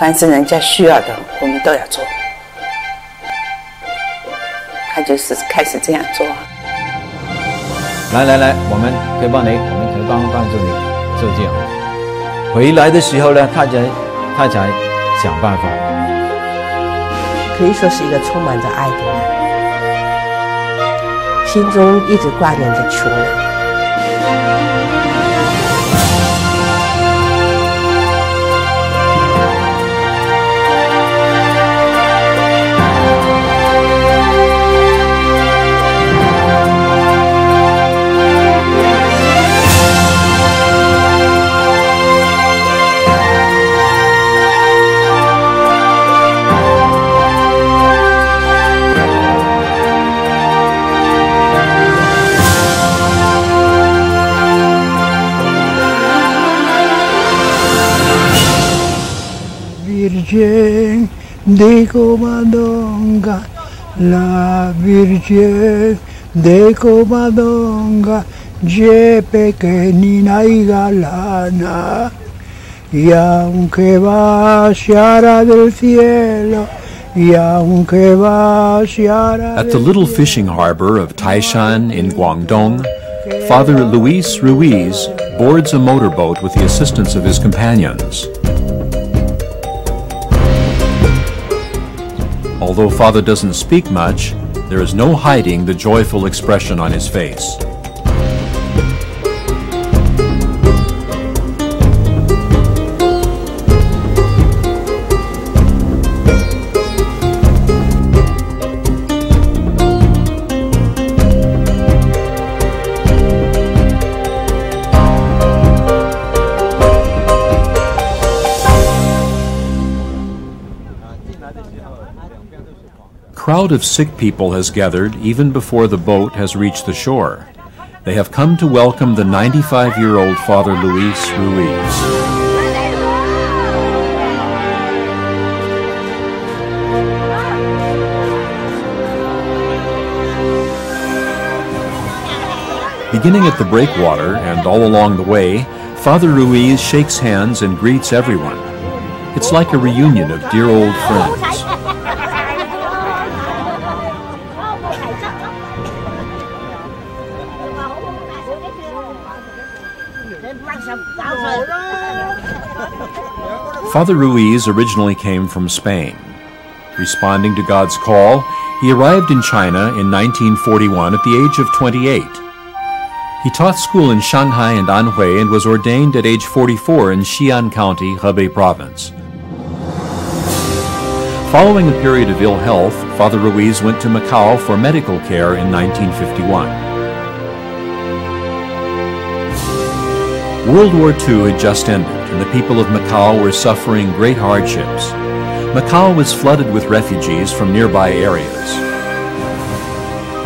凡是人家需要的，我们都要做。他就是开始这样做。来来来，我们可以帮你，我们可以帮帮助你就这样。回来的时候呢，他才他才想办法。可以说是一个充满着爱的人，心中一直挂念着穷人。Virgen de Covadonga, la Virgen de Covadonga, ye pequeñina y galana, y aunque vaciara del cielo, y aunque vaciara At the little fishing harbor of Taishan in Guangdong, Father Luis Ruiz boards a motorboat with the assistance of his companions. Although Father doesn't speak much, there is no hiding the joyful expression on his face. Crowd of sick people has gathered even before the boat has reached the shore. They have come to welcome the 95 year old Father Luis Ruiz. Beginning at the breakwater and all along the way, Father Ruiz shakes hands and greets everyone. It's like a reunion of dear old friends. Father Ruiz originally came from Spain. Responding to God's call, he arrived in China in 1941 at the age of 28. He taught school in Shanghai and Anhui and was ordained at age 44 in Xi'an County, Hebei Province. Following a period of ill health, Father Ruiz went to Macau for medical care in 1951. World War II had just ended, and the people of Macau were suffering great hardships. Macau was flooded with refugees from nearby areas.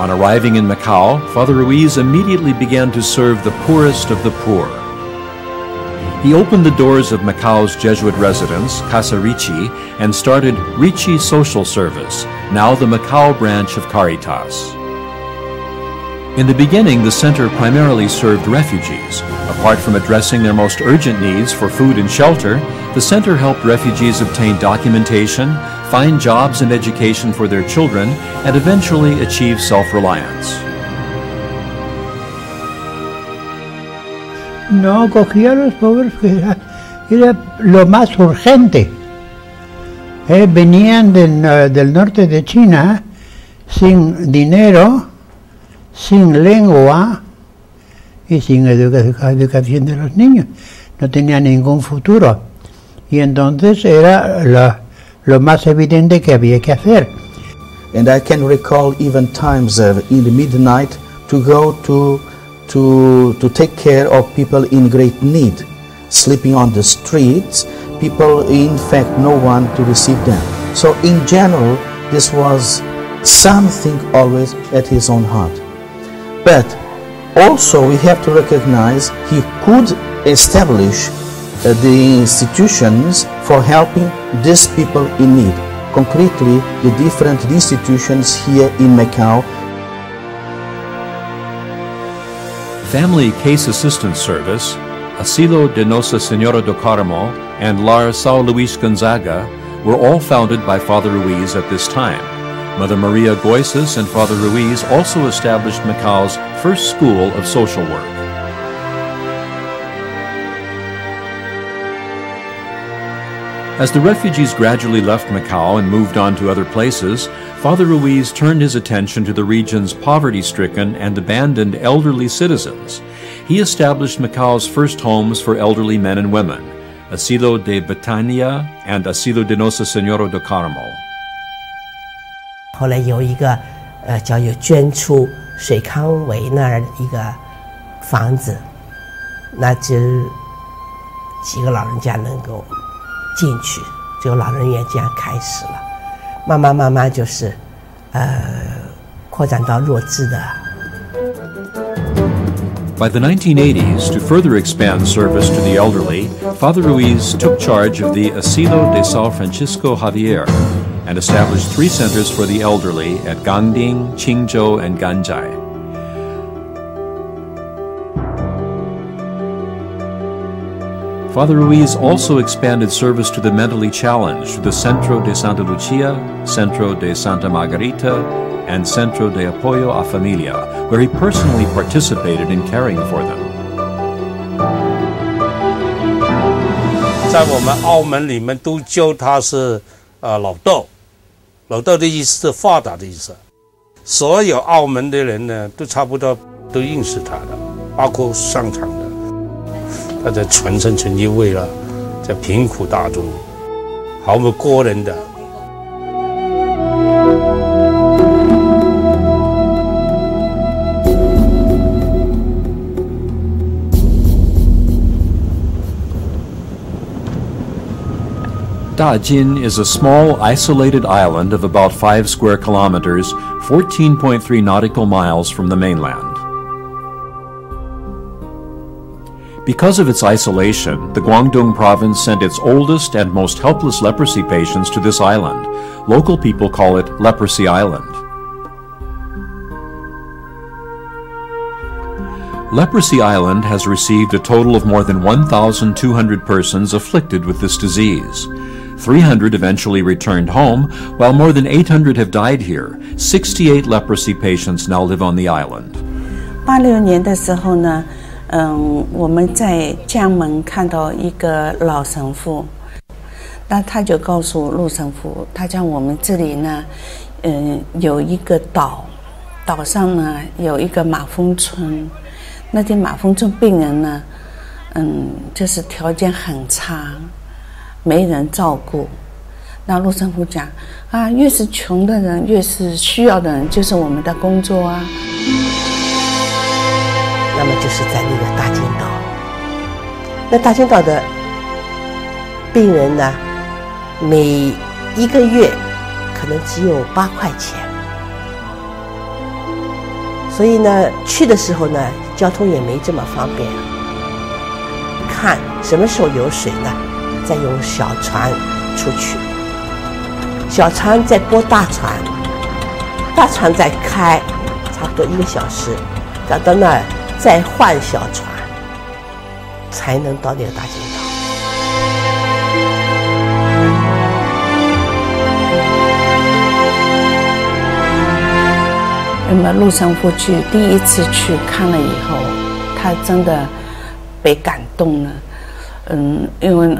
On arriving in Macau, Father Ruiz immediately began to serve the poorest of the poor. He opened the doors of Macau's Jesuit residence, Casa Ricci, and started Ricci Social Service, now the Macau branch of Caritas. In the beginning, the center primarily served refugees. Apart from addressing their most urgent needs for food and shelter, the center helped refugees obtain documentation, find jobs and education for their children, and eventually achieve self-reliance. No, cogía a los pobres que era, lo más urgente. Eh, venían del, del norte de China sin dinero sin lengua y sin educación de los niños. No tenía ningún futuro. Y entonces era lo, lo más evidente que había que hacer. And I can recall even times uh, in the midnight to go to, to, to take care of people in great need, sleeping on the streets, people in fact no one to receive them. So in general, this was something always at his own heart. But also we have to recognize he could establish uh, the institutions for helping these people in need. Concretely, the different institutions here in Macau. Family Case Assistance Service, Asilo de Nossa Senhora do Carmo, and La Sao Luis Gonzaga were all founded by Father Ruiz at this time. Mother Maria Goises and Father Ruiz also established Macau's first school of social work. As the refugees gradually left Macau and moved on to other places, Father Ruiz turned his attention to the region's poverty stricken and abandoned elderly citizens. He established Macau's first homes for elderly men and women, Asilo de Betania and Asilo de Nossa Senhora do Carmo. 后来有一个呃叫有捐出水康围那儿一个房子，那就几个老人家能够 进去，这个老人院这样开始了，慢慢慢慢就是呃扩展到弱智的。 By the 1980s, to further expand service to the elderly, Father Ruiz took charge of the Asilo de Sao Francisco Javier and established three centers for the elderly at Gangding, Qingzhou, and Ganjai. Father Ruiz also expanded service to the mentally challenged through the Centro de Santa Lucia, Centro de Santa Margarita, and Centro de Apoyo a Familia, where he personally participated in caring for them. 在我们澳门里面都叫他是呃老豆，老豆的意思是发达的意思。所有澳门的人呢，都差不多都认识他的，包括上场的。 他在全身全意为了在贫苦大众毫无个人的 Dajin is a small, isolated island of about 5 square kilometers, 14.3 nautical miles from the mainland. Because of its isolation, the Guangdong province sent its oldest and most helpless leprosy patients to this island. Local people call it Leprosy Island. Leprosy Island has received a total of more than 1,200 persons afflicted with this disease. 300 eventually returned home, while more than 800 have died here. 68 leprosy patients now live on the island. 八六年的时候呢， 嗯，我们在江门看到一个老神父，那他就告诉陆神父，他讲我们这里呢，嗯，有一个岛，岛上呢有一个马蜂村，那些马蜂村病人呢，嗯，就是条件很差，没人照顾。那陆神父讲啊，越是穷的人，越是需要的人，就是我们的工作啊。那么就是在那个大金岛。那大金岛的病人呢，每一个月可能只有八块钱，所以呢，去的时候呢，交通也没这么方便。看什么时候有水呢，再用小船出去，小船再拨大船，大船再开，差不多一个小时，赶到那儿。再换小船，才能到那个大金岛。那么陆生夫去第一次去看了以后，他真的被感动了。嗯，因为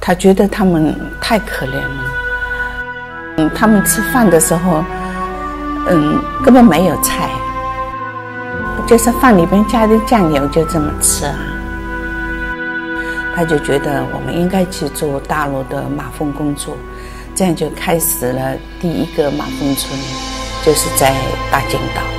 他觉得他们太可怜了。嗯，他们吃饭的时候，嗯，根本没有菜。就是饭里边加点酱油就这么吃啊，他就觉得我们应该去做大陆的马蜂工作，这样就开始了第一个马蜂村，就是在大金岛。